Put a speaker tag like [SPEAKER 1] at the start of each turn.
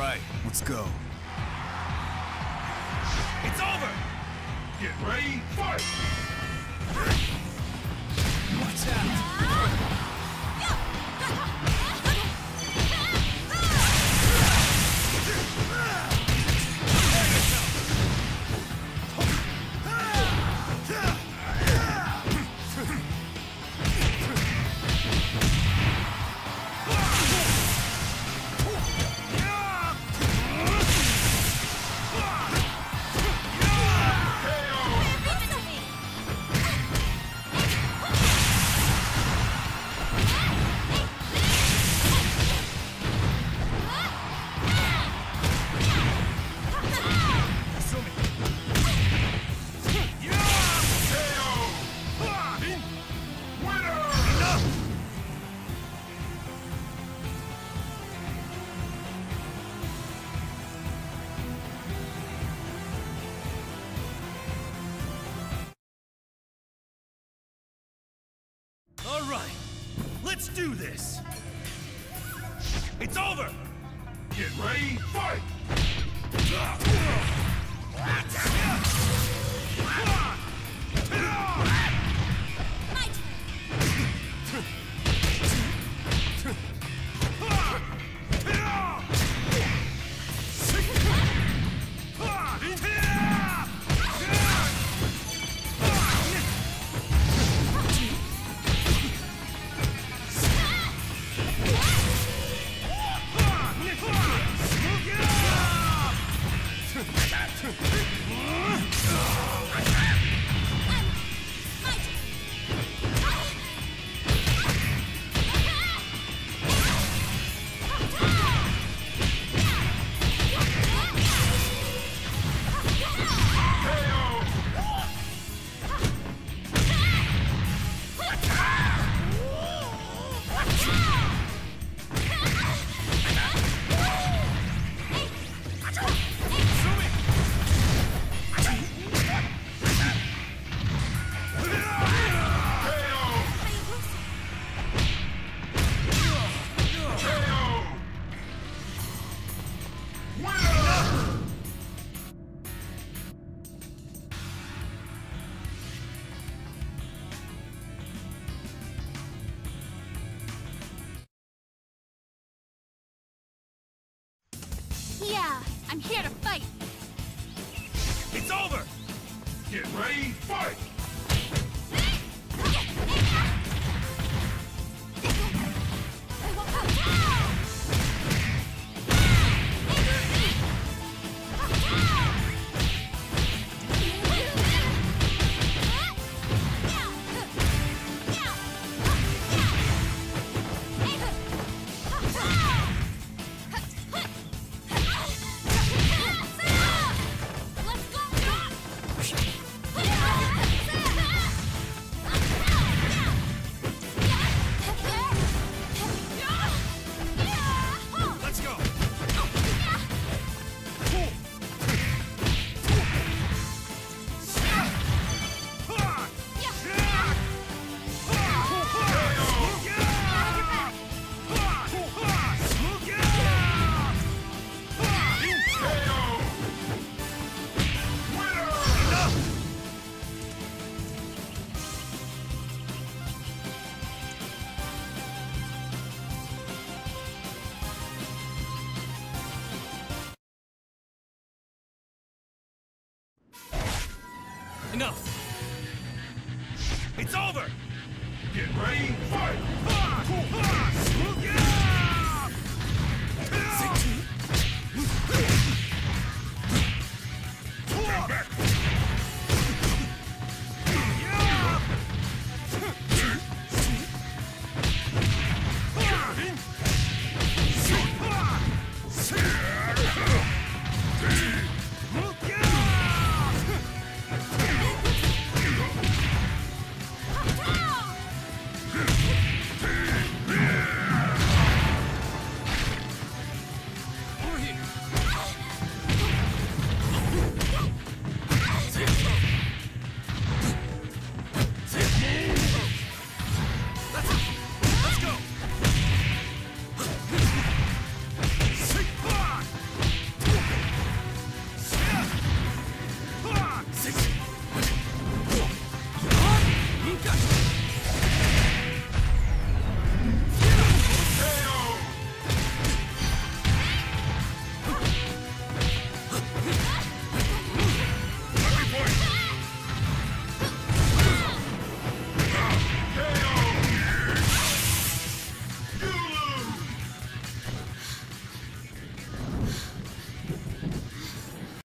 [SPEAKER 1] Let's go.
[SPEAKER 2] It's over!
[SPEAKER 3] Get ready, fight!
[SPEAKER 1] Watch out!
[SPEAKER 2] Let's do this! It's over!
[SPEAKER 3] Get ready, fight!
[SPEAKER 4] I'm here to fight.
[SPEAKER 2] It's over!
[SPEAKER 3] Get ready, fight!
[SPEAKER 2] Enough! It's over!
[SPEAKER 3] Get ready, fight! Yeah!